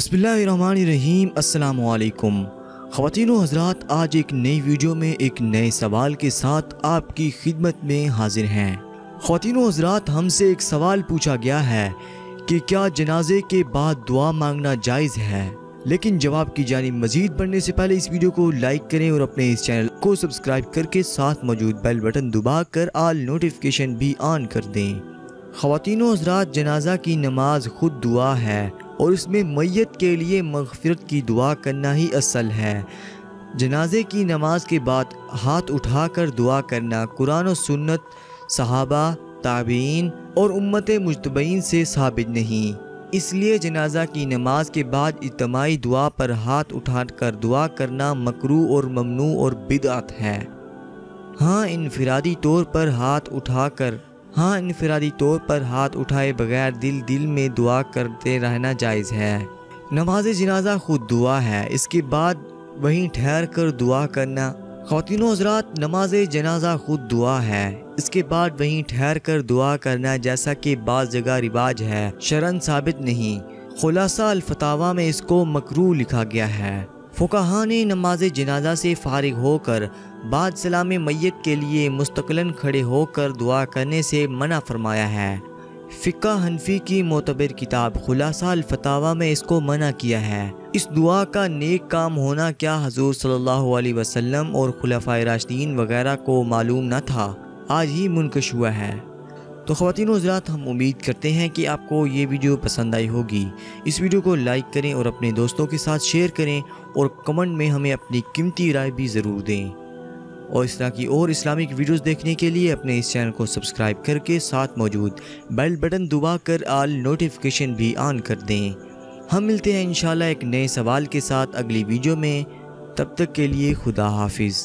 बिस्मिल्लाहिर्रहमानिर्रहीम अस्सलाम वालेकुम हजरात, आज एक नई वीडियो में एक नए सवाल के साथ आपकी खिदमत में हाजिर हैं। ख़वातीन हजरात, हमसे एक सवाल पूछा गया है कि क्या जनाजे के बाद दुआ मांगना जायज़ है? लेकिन जवाब की जानी मजीद बढ़ने से पहले इस वीडियो को लाइक करें और अपने इस चैनल को सब्सक्राइब करके साथ मौजूद बेल बटन दबा कर आल नोटिफिकेशन भी ऑन कर दें। ख़वातीन हजरात, जनाजा की नमाज़ खुद दुआ है। और इसमें मैत के लिए मगफरत की दुआ करना ही असल है। जनाजे की नमाज़ के बाद हाथ उठाकर दुआ करना कुरान और सुन्नत, सहाबा, ताबीन और उम्मत मुजतबीन से साबित नहीं। इसलिए जनाजा की नमाज़ के बाद इज्तमाही दुआ पर हाथ उठाकर दुआ करना मकरू और ममनू और बिदअत है। हाँ इनफरादी तौर पर हाथ उठाकर हाँ इनफरादी तौर पर हाथ उठाए बगैर दिल दिल में दुआ करते रहना जायज़ है। नमाज़ जनाजा खुद दुआ है। इसके बाद वहीं ठहर कर दुआ करना। खातिन हजरात नमाज़ जनाजा खुद दुआ है। इसके बाद वहीं ठहर कर दुआ करना जैसा कि बाज़ जगह रिवाज है। शरण साबित नहीं। खुलासा अलफतावा में इसको मकरू लिखा गया है। फ़ुकाहा ने नमाज़ जनाजा से फारिग होकर, बाद सलाम मैत के लिए मुस्तकलन खड़े होकर दुआ करने से मना फरमाया है। फ़िका हनफी की मोतबर किताब खुलासा अलफतावा में इसको मना किया है। इस दुआ का नेक काम होना क्या हजूर सल्लल्लाहु अलैहि वसल्लम और खुलाफा राशदीन वगैरह को मालूम न था? आज ही मुनकश हुआ है। तो ख़वान हजरात, हम उम्मीद करते हैं कि आपको ये वीडियो पसंद आई होगी। इस वीडियो को लाइक करें और अपने दोस्तों के साथ शेयर करें और कमेंट में हमें अपनी कीमती राय भी ज़रूर दें। और इस तरह की और इस्लामिक वीडियोस देखने के लिए अपने इस चैनल को सब्सक्राइब करके साथ मौजूद बेल बटन दबा कर आल नोटिफिकेशन भी ऑन कर दें। हम मिलते हैं इन एक नए सवाल के साथ अगली वीडियो में। तब तक के लिए खुदा हाफिज़।